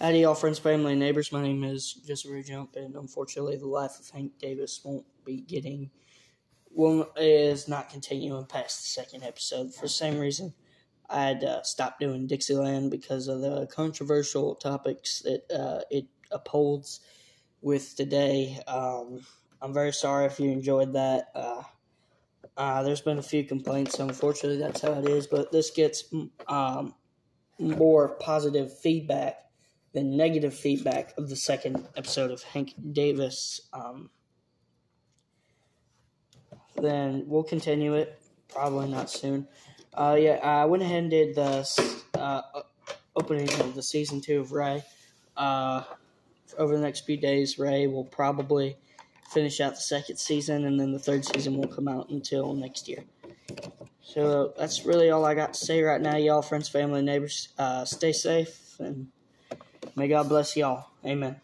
Howdy, all friends, family, and neighbors. My name is Joseph Jump, and unfortunately, the life of Hank Davis won't be getting, will is not continuing past the second episode. For the same reason, I had uh, stopped doing Dixieland because of the controversial topics that uh, it upholds with today. Um, I'm very sorry if you enjoyed that. Uh, uh, there's been a few complaints, so unfortunately, that's how it is. But this gets um, more positive feedback than negative feedback of the second episode of Hank Davis. Um, then we'll continue it. Probably not soon. Uh, yeah, I went ahead and did the uh, opening of the season two of Ray. Uh, over the next few days, Ray will probably finish out the second season, and then the third season won't come out until next year. So that's really all I got to say right now, y'all, friends, family, neighbors. Uh, stay safe, and may God bless y'all. Amen.